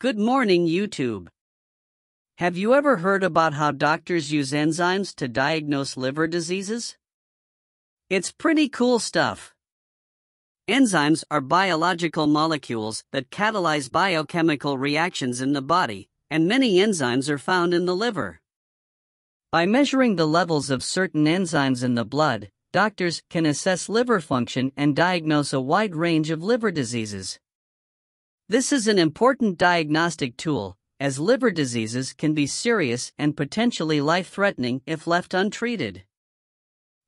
Good morning, YouTube. Have you ever heard about how doctors use enzymes to diagnose liver diseases? It's pretty cool stuff. Enzymes are biological molecules that catalyze biochemical reactions in the body, and many enzymes are found in the liver. By measuring the levels of certain enzymes in the blood, doctors can assess liver function and diagnose a wide range of liver diseases. This is an important diagnostic tool, as liver diseases can be serious and potentially life threatening if left untreated.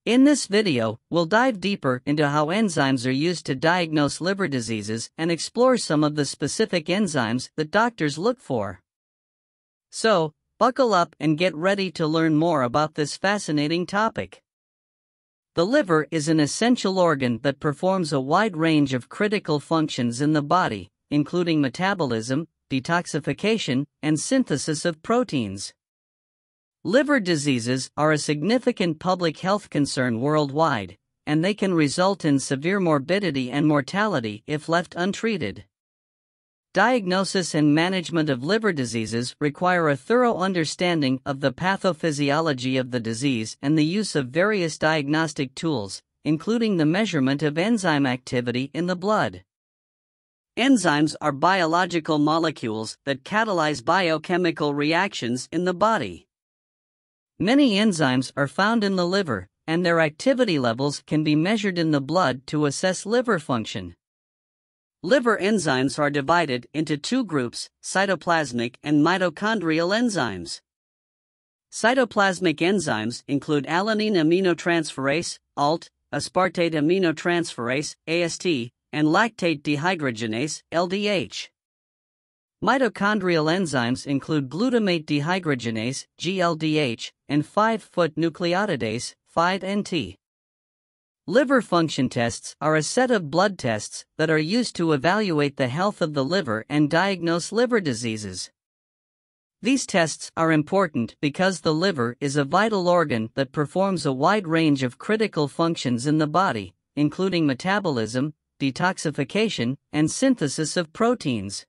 In this video, we'll dive deeper into how enzymes are used to diagnose liver diseases and explore some of the specific enzymes that doctors look for. So, buckle up and get ready to learn more about this fascinating topic. The liver is an essential organ that performs a wide range of critical functions in the body, including metabolism, detoxification, and synthesis of proteins. Liver diseases are a significant public health concern worldwide, and they can result in severe morbidity and mortality if left untreated. Diagnosis and management of liver diseases require a thorough understanding of the pathophysiology of the disease and the use of various diagnostic tools, including the measurement of enzyme activity in the blood. Enzymes are biological molecules that catalyze biochemical reactions in the body. Many enzymes are found in the liver, and their activity levels can be measured in the blood to assess liver function. Liver enzymes are divided into two groups cytoplasmic and mitochondrial enzymes. Cytoplasmic enzymes include alanine aminotransferase, ALT, aspartate aminotransferase, AST, and lactate dehydrogenase, LDH. Mitochondrial enzymes include glutamate dehydrogenase, GLDH, and 5-foot nucleotidase, 5-NT. Liver function tests are a set of blood tests that are used to evaluate the health of the liver and diagnose liver diseases. These tests are important because the liver is a vital organ that performs a wide range of critical functions in the body, including metabolism, detoxification, and synthesis of proteins.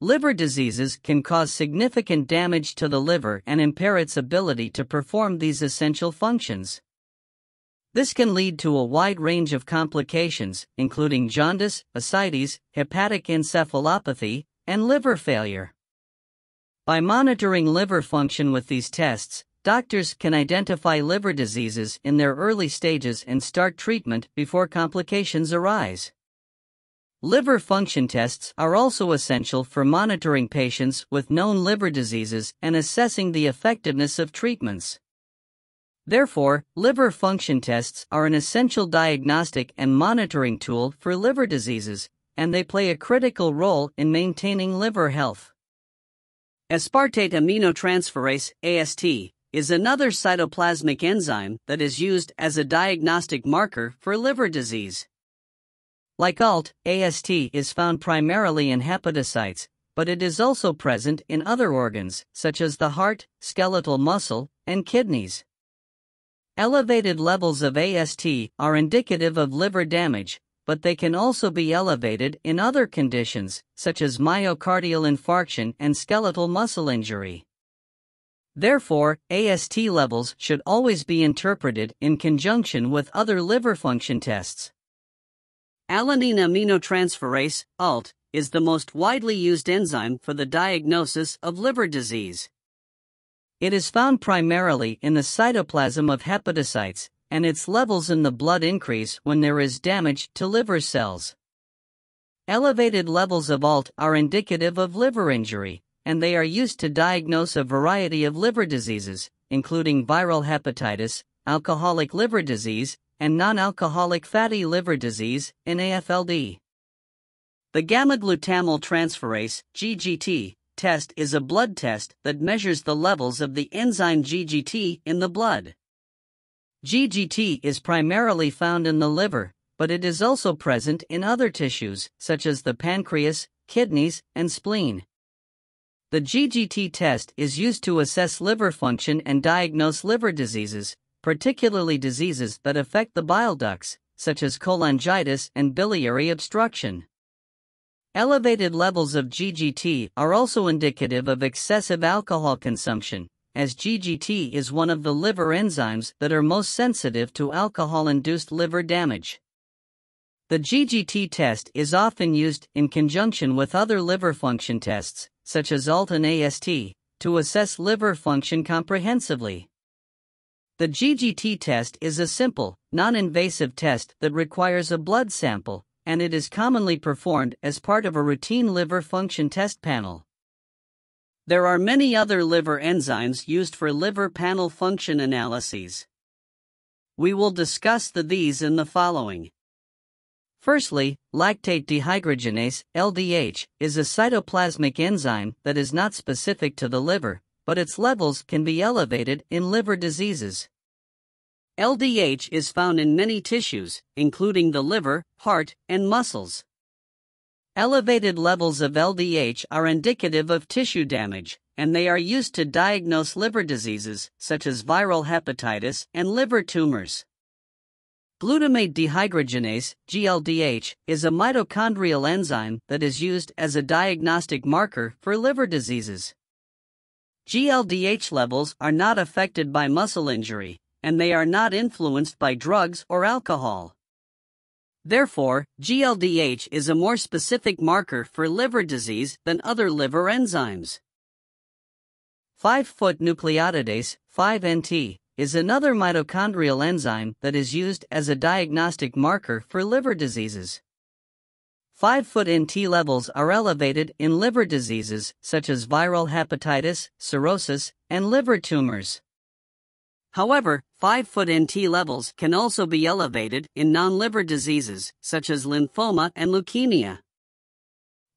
Liver diseases can cause significant damage to the liver and impair its ability to perform these essential functions. This can lead to a wide range of complications, including jaundice, ascites, hepatic encephalopathy, and liver failure. By monitoring liver function with these tests, Doctors can identify liver diseases in their early stages and start treatment before complications arise. Liver function tests are also essential for monitoring patients with known liver diseases and assessing the effectiveness of treatments. Therefore, liver function tests are an essential diagnostic and monitoring tool for liver diseases, and they play a critical role in maintaining liver health. Aspartate aminotransferase, AST, is another cytoplasmic enzyme that is used as a diagnostic marker for liver disease. Like ALT, AST is found primarily in hepatocytes, but it is also present in other organs, such as the heart, skeletal muscle, and kidneys. Elevated levels of AST are indicative of liver damage, but they can also be elevated in other conditions, such as myocardial infarction and skeletal muscle injury. Therefore, AST levels should always be interpreted in conjunction with other liver function tests. Alanine aminotransferase, ALT, is the most widely used enzyme for the diagnosis of liver disease. It is found primarily in the cytoplasm of hepatocytes, and its levels in the blood increase when there is damage to liver cells. Elevated levels of ALT are indicative of liver injury, and they are used to diagnose a variety of liver diseases, including viral hepatitis, alcoholic liver disease, and non-alcoholic fatty liver disease, NAFLD. The gamma-glutamyl transferase, GGT, test is a blood test that measures the levels of the enzyme GGT in the blood. GGT is primarily found in the liver, but it is also present in other tissues, such as the pancreas, kidneys, and spleen. The GGT test is used to assess liver function and diagnose liver diseases, particularly diseases that affect the bile ducts, such as cholangitis and biliary obstruction. Elevated levels of GGT are also indicative of excessive alcohol consumption, as GGT is one of the liver enzymes that are most sensitive to alcohol induced liver damage. The GGT test is often used in conjunction with other liver function tests, such as ALT and AST, to assess liver function comprehensively. The GGT test is a simple, non invasive test that requires a blood sample, and it is commonly performed as part of a routine liver function test panel. There are many other liver enzymes used for liver panel function analyses. We will discuss the these in the following. Firstly, lactate dehydrogenase, LDH, is a cytoplasmic enzyme that is not specific to the liver, but its levels can be elevated in liver diseases. LDH is found in many tissues, including the liver, heart, and muscles. Elevated levels of LDH are indicative of tissue damage, and they are used to diagnose liver diseases such as viral hepatitis and liver tumors. Glutamate dehydrogenase, GLDH, is a mitochondrial enzyme that is used as a diagnostic marker for liver diseases. GLDH levels are not affected by muscle injury, and they are not influenced by drugs or alcohol. Therefore, GLDH is a more specific marker for liver disease than other liver enzymes. 5-foot nucleotidase, 5NT, is another mitochondrial enzyme that is used as a diagnostic marker for liver diseases. 5-foot NT levels are elevated in liver diseases such as viral hepatitis, cirrhosis, and liver tumors. However, 5-foot NT levels can also be elevated in non-liver diseases such as lymphoma and leukemia.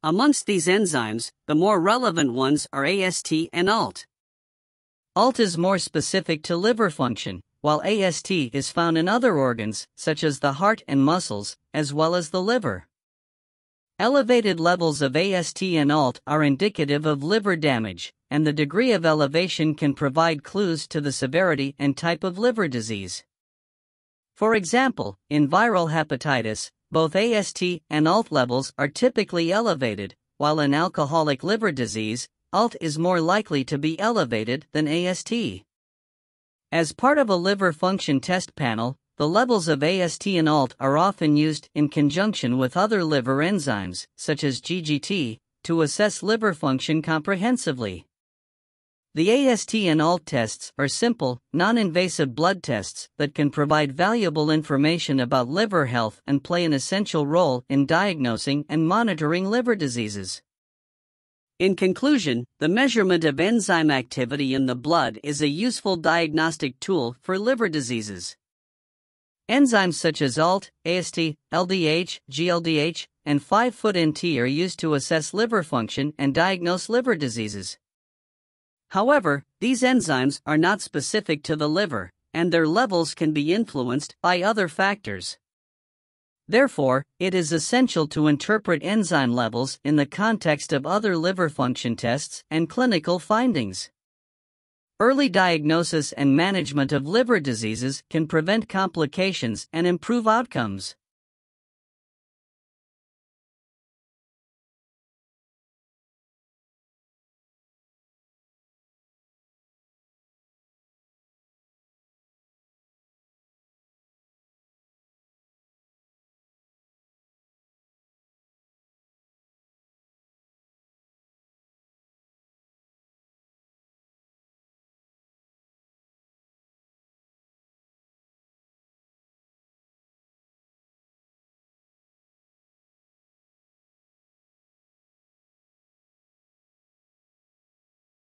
Amongst these enzymes, the more relevant ones are AST and ALT. ALT is more specific to liver function, while AST is found in other organs, such as the heart and muscles, as well as the liver. Elevated levels of AST and ALT are indicative of liver damage, and the degree of elevation can provide clues to the severity and type of liver disease. For example, in viral hepatitis, both AST and ALT levels are typically elevated, while in alcoholic liver disease, ALT is more likely to be elevated than AST. As part of a liver function test panel, the levels of AST and ALT are often used in conjunction with other liver enzymes, such as GGT, to assess liver function comprehensively. The AST and ALT tests are simple, non invasive blood tests that can provide valuable information about liver health and play an essential role in diagnosing and monitoring liver diseases. In conclusion, the measurement of enzyme activity in the blood is a useful diagnostic tool for liver diseases. Enzymes such as ALT, AST, LDH, GLDH, and 5-foot NT are used to assess liver function and diagnose liver diseases. However, these enzymes are not specific to the liver, and their levels can be influenced by other factors. Therefore, it is essential to interpret enzyme levels in the context of other liver function tests and clinical findings. Early diagnosis and management of liver diseases can prevent complications and improve outcomes.